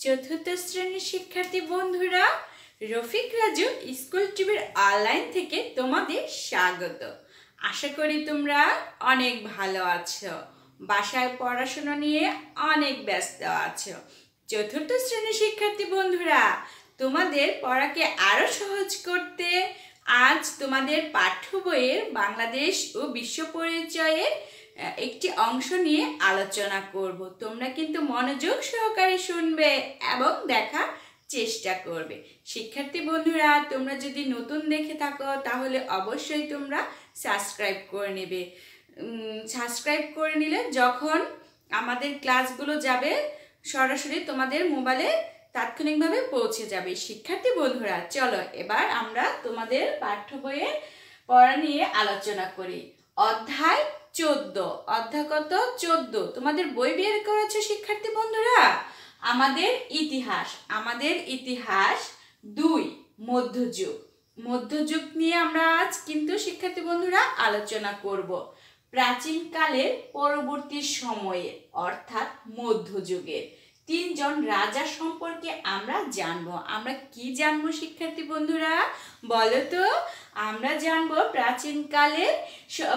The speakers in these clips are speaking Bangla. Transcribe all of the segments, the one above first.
চতুর্থ শ্রেণির শিক্ষার্থী বন্ধুরা, রফিক রাজু স্কুল টিভির অনলাইন থেকে তোমাদের স্বাগত। আশা করি তোমরা অনেক ভালো আছো, বাসায় পড়াশোনা নিয়ে অনেক ব্যস্ত আছো। চতুর্থ শ্রেণির শিক্ষার্থী বন্ধুরা, তোমাদের পড়াকে আরও সহজ করতে আজ তোমাদের পাঠ্য বইয়ের বাংলাদেশ ও বিশ্ব পরিচয়ের একটি অংশ নিয়ে আলোচনা করব। তোমরা কিন্তু মনোযোগ সহকারে শুনবে এবং দেখার চেষ্টা করবে। শিক্ষার্থী বন্ধুরা, তোমরা যদি নতুন দেখে থাকো, তাহলে অবশ্যই তোমরা সাবস্ক্রাইব করে নেবে। সাবস্ক্রাইব করে নিলে যখন আমাদের ক্লাসগুলো যাবে, সরাসরি তোমাদের মোবাইলে তাৎক্ষণিকভাবে পৌঁছে যাবে। শিক্ষার্থী বন্ধুরা, চলো এবার আমরা তোমাদের পাঠ্য বইয়ের পড়া নিয়ে আলোচনা করি। অধ্যায় চোদ্দ অধ্যায় কত চোদ্দ। তোমাদের বই বের করেছ, শিক্ষার্থী বন্ধুরা? আমাদের ইতিহাস আমাদের ইতিহাস দুই, মধ্যযুগ। মধ্যযুগ নিয়ে আমরা আজ কিন্তু, শিক্ষার্থী বন্ধুরা, আলোচনা করব। প্রাচীনকালের পরবর্তী সময়ে, অর্থাৎ মধ্যযুগের। তিনজন রাজা সম্পর্কে আমরা জানব। আমরা কি জানব, শিক্ষার্থী বন্ধুরা? বলো তো, আমরা জানব প্রাচীনকালের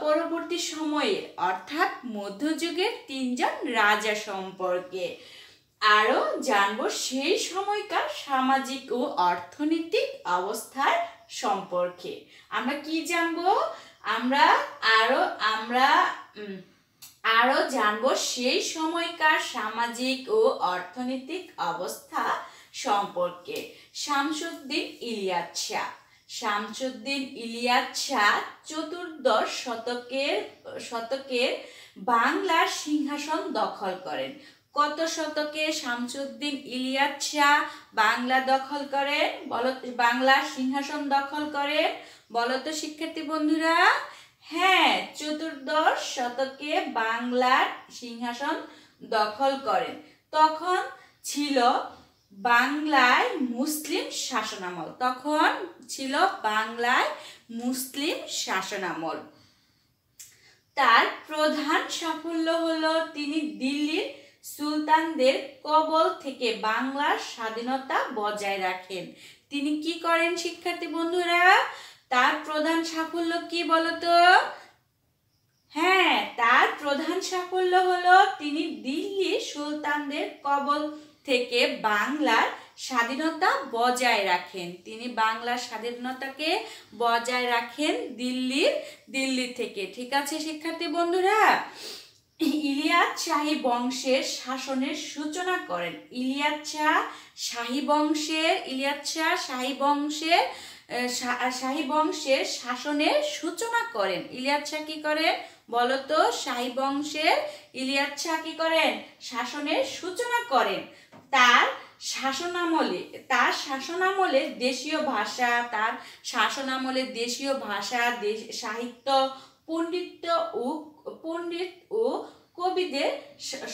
পরবর্তী সময়ে, অর্থাৎ মধ্যযুগের তিনজন রাজা সম্পর্কে। আরও জানব সেই সময়কার সামাজিক ও অর্থনৈতিক অবস্থার সম্পর্কে। আমরা কি জানব? আমরা আরও আমরা আরও জানব সেই সময়কার সামাজিক ও অর্থনৈতিক অবস্থা সম্পর্কে। শামসুদ্দিন ইলিয়াস শাহ। শামসুদ্দিন ইলিয়াস শাহ চতুর্দশ শতকের শতকের বাংলার সিংহাসন দখল করেন। কত শতকে শামসুদ্দিন ইলিয়াস শাহ বাংলা দখল করেন? বলো বাংলার সিংহাসন দখল করেন? বলতো শিক্ষার্থী বন্ধুরা। হ্যাঁ চতুর্দশ শতকে বাংলার সিংহাসন দখল করেন। তখন ছিল বাংলায় মুসলিম শাসনামল। তখন ছিল বাংলায় মুসলিম শাসনামল। তার প্রধান সাফল্য হলো তিনি দিল্লির সুলতানদের কবল থেকে বাংলার স্বাধীনতা বজায় রাখেন। তিনি কি করেন শিক্ষার্থী বন্ধুরা? তার সাফল্য কি বলতো? হ্যাঁ তার প্রধান সাফল্য হলো তিনি দিল্লি সুলতানদের কবল থেকে বাংলার স্বাধীনতা বজায় রাখেন। তিনি বাংলার স্বাধীনতাকে বজায় রাখেন দিল্লির, দিল্লি থেকে। ঠিক আছে, শিক্ষার্থী বন্ধুরা? ইলিয়াস শাহী বংশের শাসনের সূচনা করেন। ইলিয়াস শাহ শাহী বংশের, ইলিয়াস শাহ শাহী বংশের শাহী বংশের শাসনের সূচনা করেন। ইলিয়াস শাহ কি করেন? বলতো, শাহী বংশের ইলিয়াস শাহ কি করেন? শাসনের সূচনা করেন। তার শাসনামলে তার শাসনামলে দেশীয় ভাষা, তার শাসনামলে দেশীয় ভাষা, দেশ, সাহিত্য পণ্ডিত ও পণ্ডিত ও কবিদের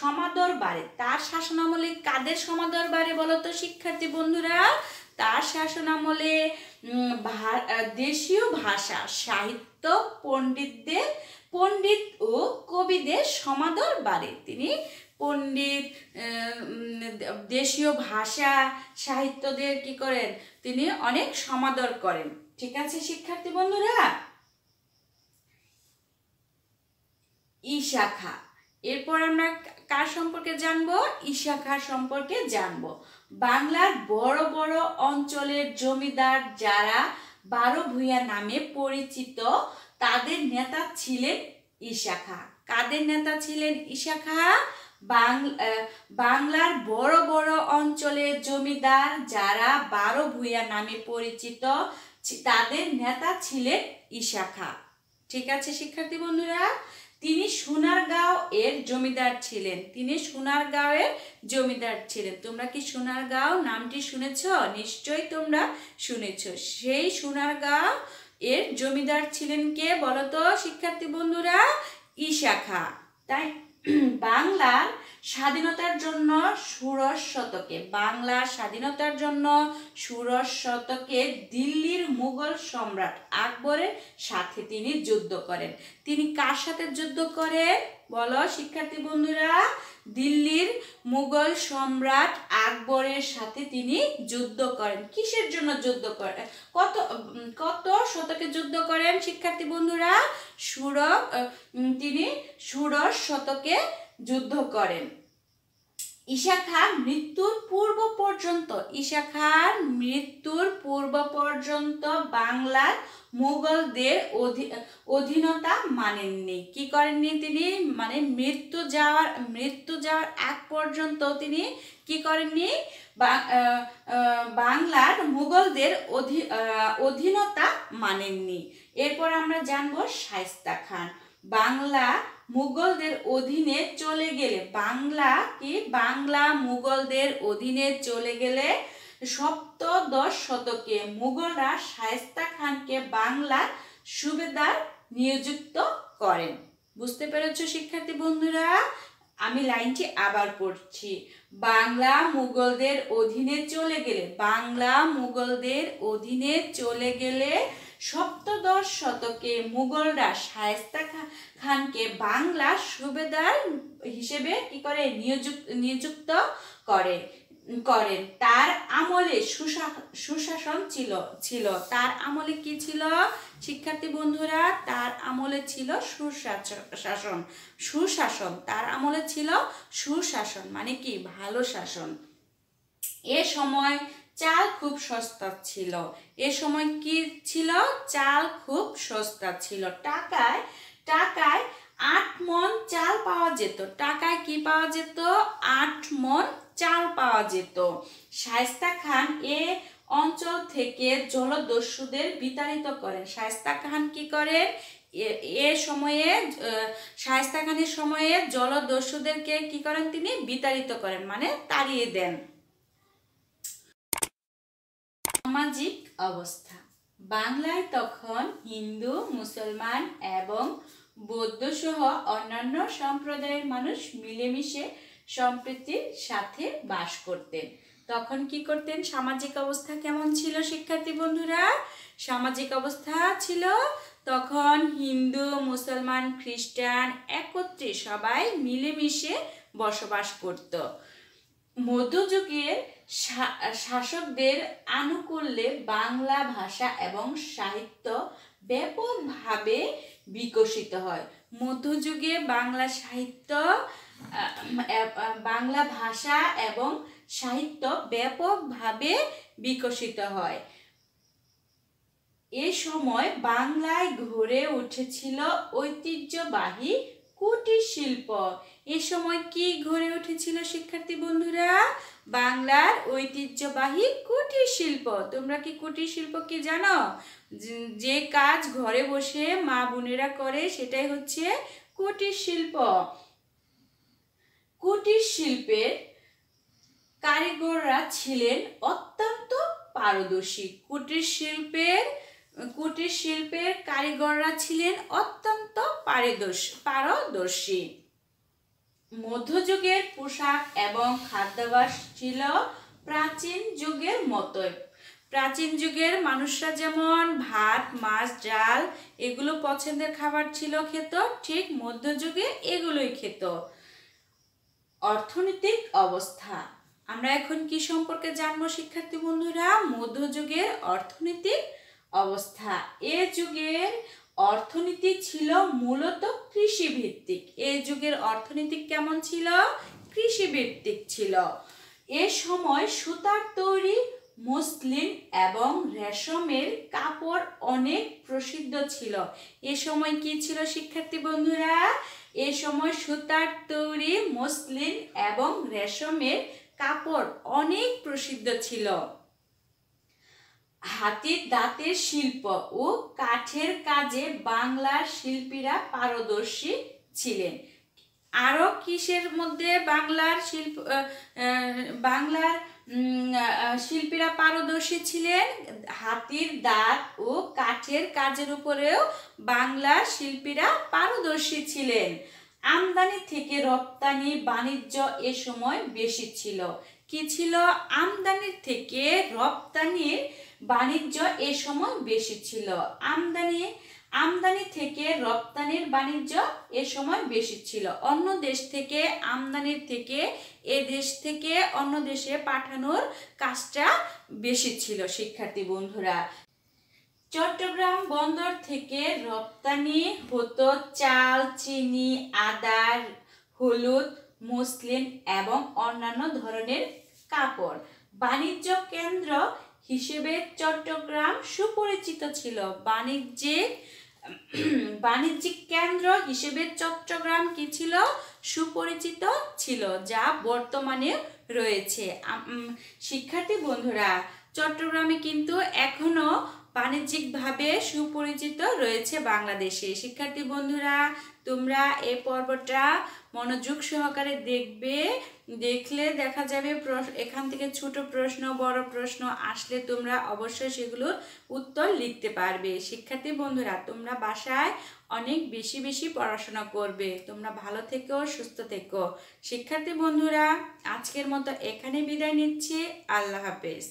সমাদর বাড়ে তার শাসনামলে কাদের সমাদর বাড়ে বলতো শিক্ষার্থী বন্ধুরা? তার শাসনামলে দেশীয় ভাষা, সাহিত্য, পণ্ডিতদের, পণ্ডিত ও কবিদের সমাদর বাড়ে। তিনি পণ্ডিত দেশীয় ভাষা, সাহিত্যদের কি করেন? তিনি অনেক সমাদর করেন। ঠিক আছে, শিক্ষার্থী বন্ধুরা? ইশাখা এরপর আমরা কার সম্পর্কে জানব? ইশাখা সম্পর্কে জানব। বাংলার বড় বড় অঞ্চলের জমিদার যারা বারো ভূঁইয়া নামে পরিচিত তাদের নেতা ছিলেন ইশাখা। কাদের নেতা ছিলেন বাং- আহ, বাংলার বড় বড় অঞ্চলের জমিদার যারা বারো ভূঁইয়া নামে পরিচিত তাদের নেতা ছিলেন ইশাখা। ঠিক আছে, শিক্ষার্থী বন্ধুরা? তিনি সোনারগাঁও এর জমিদার ছিলেন। তিনি সোনারগাঁওয়ের জমিদার ছিলেন। তোমরা কি সোনারগাঁও নামটি শুনেছ? নিশ্চয়ই তোমরা শুনেছ। সেই সোনারগাঁও এর জমিদার ছিলেন কে বলতো, শিক্ষার্থী বন্ধুরা? ইশাখা। তাই বাংলার স্বাধীনতার জন্য ষোড়শ শতকে, বাংলা স্বাধীনতার জন্য ষোড়শ শতকে দিল্লির মুঘল সম্রাট আকবরের সাথে তিনি যুদ্ধ করেন। তিনি কার সাথে যুদ্ধ করেন? বলো, শিক্ষার্থী বন্ধুরা দিল্লির মুঘল সম্রাট আকবরের সাথে তিনি যুদ্ধ করেন। কিসের জন্য যুদ্ধ করেন? কত কত শতকে যুদ্ধ করেন শিক্ষার্থী বন্ধুরা? সুরভ তিনি ষোড়শ শতকে যুদ্ধ করেন। ঈশা খান মৃত্যুর পূর্ব পর্যন্ত ঈশা খান মৃত্যুর পূর্ব পর্যন্ত বাংলার মুঘলদের অধি- অধীনতা মানেননি। কি করেননি তিনি? মানে মৃত্যু যাওয়ার মৃত্যু যাওয়ার আগ পর্যন্ত তিনি কি করেননি? বাংলার মুঘলদের অধি- অধীনতা মানেননি। এরপর আমরা জানব শায়েস্তা খান। বাংলা মুঘলদের অধীনে চলে গেলে, বাংলা কি? বাংলা মুঘলদের অধীনে চলে গেলে সপ্তদশ শতকে মুঘলরা শায়েস্তা খানকে বাংলার সুবেদার নিয়োজিত করেন। বুঝতে পেরেছ শিক্ষার্থী বন্ধুরা? আমি লাইনটি আবার পড়ছি। বাংলা মুঘলদের অধীনে চলে গেলে, বাংলা মুঘলদের অধীনে চলে গেলে সপ্তদশ শতকে মুঘলরা শায়েস্তা খানকে বাংলার সুবেদার হিসেবে কি করে নিযুক্ত নিযুক্ত করে, করেন। তার আমলে সুশা- সুশাসন ছিল ছিল। তার আমলে কি ছিল? শিক্ষার্থী বন্ধুরা, তার আমলে ছিল সুশাসন শাসন সুশাসন, তার আমলে ছিল সুশাসন মানে কি? ভালো শাসন। এ সময় চাল খুব সস্তা ছিল। এ সময় কি ছিল? চাল খুব সস্তা ছিল। টাকায় টাকায় আট মন চাল পাওয়া যেত। টাকায় কি পাওয়া যেত? আট মন চাল পাওয়া যেত। শায়েস্তা খান এ অঞ্চল থেকে জলদস্যুদের বিতাড়িত করেন। শায়েস্তা খান কি করেন? এ- সময়ে শায়েস্তা খানের সময়ে জলদস্যুদেরকে কি করেন তিনি? বিতাড়িত করেন মানে তাড়িয়ে দেন। সামাজিক অবস্থা। বাংলায় তখন হিন্দু, মুসলমান এবং বৌদ্ধ সহ অন্যান্য সম্প্রদায়ের মানুষ মিলেমিশে সম্প্রীতির সাথে বাস করতেন। তখন কি করতেন? সামাজিক অবস্থা কেমন ছিল শিক্ষার্থী বন্ধুরা? সামাজিক অবস্থা ছিল তখন হিন্দু, মুসলমান, খ্রিস্টান একত্রে সবাই মিলেমিশে বসবাস করত। মধ্যযুগের শাসকদের আনুকূল্যে বাংলা ভাষা এবং সাহিত্য ব্যাপকভাবে বিকশিত হয়। মধ্যযুগে বাংলা সাহিত্য বাংলা ভাষা এবং সাহিত্য ব্যাপকভাবে বিকশিত হয়। এ সময় বাংলায় গড়ে উঠেছিল ঐতিহ্যবাহী কুটির শিল্প। এ সময় কি গড়ে উঠেছিল শিক্ষার্থী বন্ধুরা? বাংলার ঐতিহ্যবাহী কুটির শিল্প। তোমরা কি কুটির শিল্প কি জানো? যে কাজ ঘরে বসে মা বোনেরা করে সেটাই হচ্ছে কুটির শিল্প। কুটির শিল্পের কারিগররা ছিলেন অত্যন্ত পারদর্শী। কুটির শিল্পের কুটির শিল্পের কারিগররা ছিলেন অত্যন্ত পারদর্শী মধ্যযুগের পোশাক এবং খাদ্যাভ্যাস ছিল প্রাচীন যুগের মতোই। প্রাচীন যুগের মানুষরা যেমন ভাত, মাছ, ডাল, এগুলো পছন্দের খাবার ছিল খেত, ঠিক মধ্যযুগে এগুলোই খেত। অর্থনৈতিক অবস্থা। আমরা এখন কি সম্পর্কে জানব, শিক্ষার্থী বন্ধুরা? মধ্যযুগের অর্থনৈতিক অবস্থা। এ যুগের অর্থনীতি ছিল মূলত কৃষি ভিত্তিক এ যুগের অর্থনীতি কেমন ছিল? কৃষি ভিত্তিক ছিল। এ সময় সুতার তৈরি, মসলিন এবং রেশমের কাপড় অনেক প্রসিদ্ধ ছিল। এ সময় কি ছিল, শিক্ষার্থী বন্ধুরা? এ সময় সুতার তৈরি, মসলিন এবং রেশমের কাপড় অনেক প্রসিদ্ধ ছিল। হাতির দাঁতের শিল্প ও কাঠের কাজে বাংলার শিল্পীরা পারদর্শী ছিলেন। আরও কিসের মধ্যে বাংলার শিল্প বাংলার শিল্পীরা পারদর্শী ছিলেন? হাতির দাঁত ও কাঠের কাজের উপরেও বাংলার শিল্পীরা পারদর্শী ছিলেন। আমদানি থেকে রপ্তানি বাণিজ্য এ সময় বেশি ছিল। কি ছিল? আমদানির থেকে রপ্তানির বাণিজ্য এ সময় বেশি ছিল। আমদানি আমদানি থেকে রপ্তানির বাণিজ্য এ সময় বেশি ছিল। অন্য দেশ থেকে আমদানির থেকে এ দেশ থেকে অন্য দেশে পাঠানোর কাজটা বেশি ছিল, শিক্ষার্থী বন্ধুরা। চট্টগ্রাম বন্দর থেকে রপ্তানি হতো চাল, চিনি আদার হলুদ মুসলিম এবং অন্যান্য ধরনের কাপড়। বাণিজ্য কেন্দ্র হিসেবে চট্টগ্রাম সুপরিচিত ছিল। বাণিজ্যিক বাণিজ্যিক কেন্দ্র হিসেবে চট্টগ্রাম কি ছিল? সুপরিচিত ছিল, যা বর্তমানে রয়েছে। শিক্ষার্থী বন্ধুরা, চট্টগ্রামে কিন্তু এখনও বাণিজ্যিকভাবে সুপরিচিত রয়েছে বাংলাদেশে। শিক্ষার্থী বন্ধুরা, তোমরা এই পর্বটা মনোযোগ সহকারে দেখবে। দেখলে দেখা যাবে এখান থেকে ছোট প্রশ্ন, বড় প্রশ্ন আসলে তোমরা অবশ্যই সেগুলোর উত্তর লিখতে পারবে। শিক্ষার্থী বন্ধুরা, তোমরা বাসায় অনেক বেশি বেশি পড়াশোনা করবে। তোমরা ভালো থেকো, সুস্থ থেকো। শিক্ষার্থী বন্ধুরা, আজকের মতো এখানে বিদায় নিচ্ছি। আল্লাহ হাফেজ।